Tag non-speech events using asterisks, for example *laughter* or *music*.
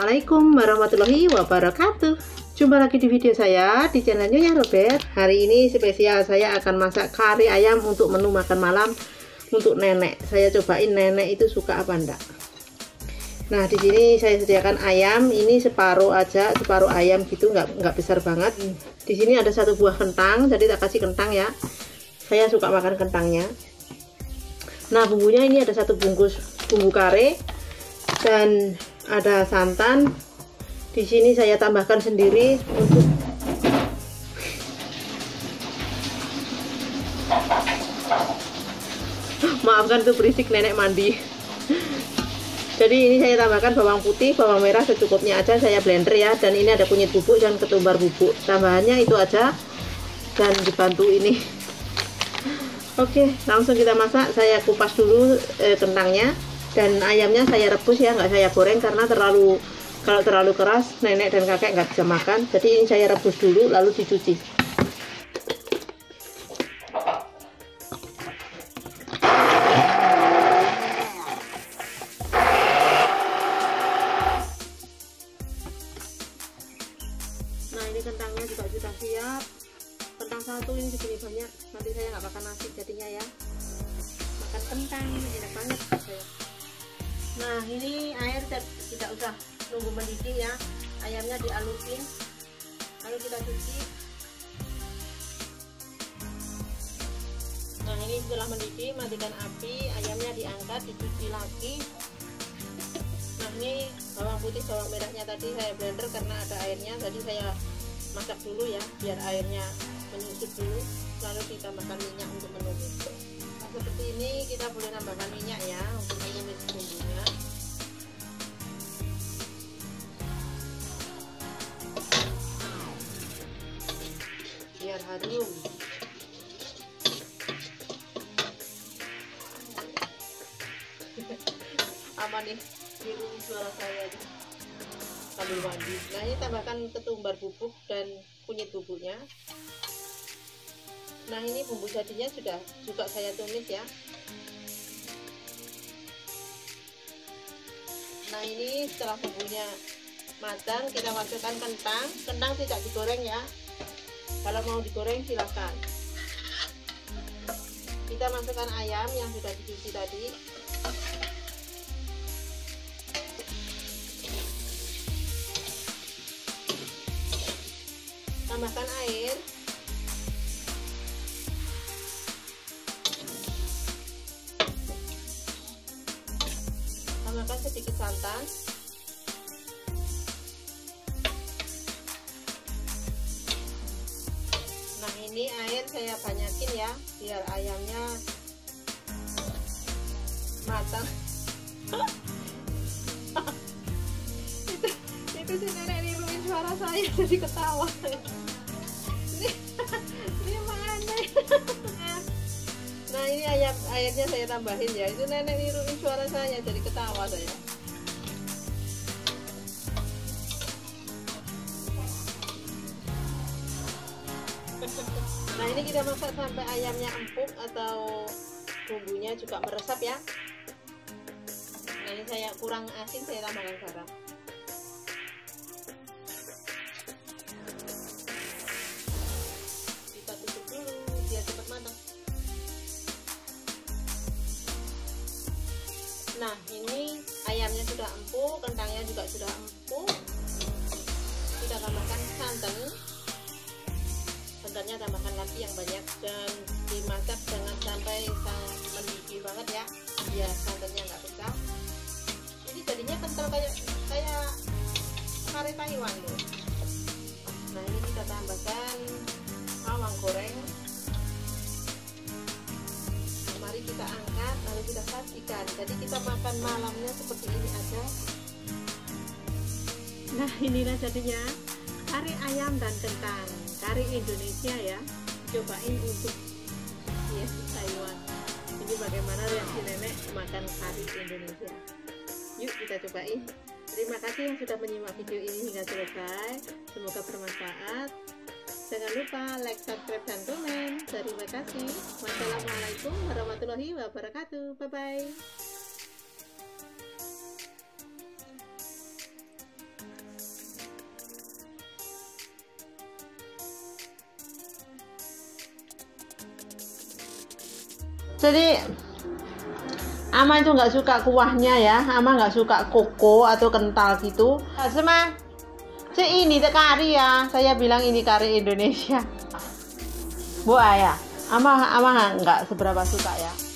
Assalamualaikum warahmatullahi wabarakatuh. Jumpa lagi di video saya di channel Nyonya Robert. Hari ini spesial saya akan masak kari ayam untuk menu makan malam untuk nenek. Saya cobain nenek itu suka apa enggak Nah di sini saya sediakan ayam. Ini separuh aja separuh ayam gitu nggak nggak besar banget. Di sini ada satu buah kentang jadi tak kasih kentang ya. Saya suka makan kentangnya. Nah bumbunya ini ada satu bungkus bumbu kare dan ada santan. Di sini saya tambahkan sendiri untuk maafkan tuh berisik nenek mandi. Jadi ini saya tambahkan bawang putih bawang merah secukupnya aja saya blender ya. Dan ini ada kunyit bubuk dan ketumbar bubuk. Tambahannya itu aja. Dan dibantu ini. Oke langsung kita masak. Saya kupas dulu eh, kentangnya dan ayamnya saya rebus ya nggak saya goreng karena terlalu kalau terlalu keras nenek dan kakek nggak bisa makan. Jadi ini saya rebus dulu lalu dicuci. Nah ini kentangnya juga sudah siap. Kentang satu ini banyak nanti saya nggak makan nasi jadinya ya. Makan kentang enak banget. saya nah ini air tidak usah nunggu mendidih ya. Ayamnya dialusin. Lalu kita cuci. Nah ini setelah mendidih matikan api ayamnya diangkat dicuci lagi. Nah ini bawang putih bawang merahnya tadi saya blender karena ada airnya. Jadi saya masak dulu ya biar airnya menyusut dulu. Lalu ditambahkan minyak untuk menumis. Nah, seperti ini kita boleh tambahkan minyak ya untuk biar harum. Aman nih biru suara saya nih. Sambil mandi. Nah ini tambahkan ketumbar bubuk dan kunyit bubuknya. Nah ini bumbu jadinya sudah juga saya tumis ya. Nah ini setelah bumbunya matang kita masukkan kentang. Kentang tidak digoreng ya kalau mau digoreng silahkan kita masukkan ayam yang sudah dicuci tadi. Tambahkan air. Tambahkan sedikit santan ini air saya banyakin ya biar ayamnya matang. *laughs* Itu itu si nenek niruin suara saya *laughs* jadi ketawa. Ini *laughs* ini mana? Nah ini ayam airnya saya tambahin ya. Itu nenek niruin suara saya jadi ketawa saya nah ini kita masak sampai ayamnya empuk atau bumbunya juga meresap ya. Nah ini saya kurang asin saya tambahkan garam. Kita tutup dulu biar cepat matang. Nah ini ayamnya sudah empuk kentangnya juga sudah empuk. Kita tambahkan santan santannya tambahkan lagi yang banyak dan dimasak jangan sampai mendidih banget ya biar santannya nggak pecah. Ini jadinya kental kayak kayak kare Taiwan loh. Nah ini kita tambahkan bawang goreng. Mari kita angkat lalu kita sajikan. Jadi kita makan malamnya seperti ini aja. Nah inilah jadinya kari ayam dan kentang kari Indonesia ya. Cobain untuk ya Taiwan. Ini bagaimana reaksi nenek makan kari Indonesia? Yuk kita cobain. Terima kasih yang sudah menyimak video ini hingga selesai. Semoga bermanfaat. Jangan lupa like, subscribe, dan komen. Terima kasih. Wassalamualaikum warahmatullahi wabarakatuh. Bye bye jadi Ama itu nggak suka kuahnya ya. Ama nggak suka koko atau kental gitu. Sama Si ini kari ya. Saya bilang ini kari Indonesia. Bu ayah. Ama Ama nggak seberapa suka ya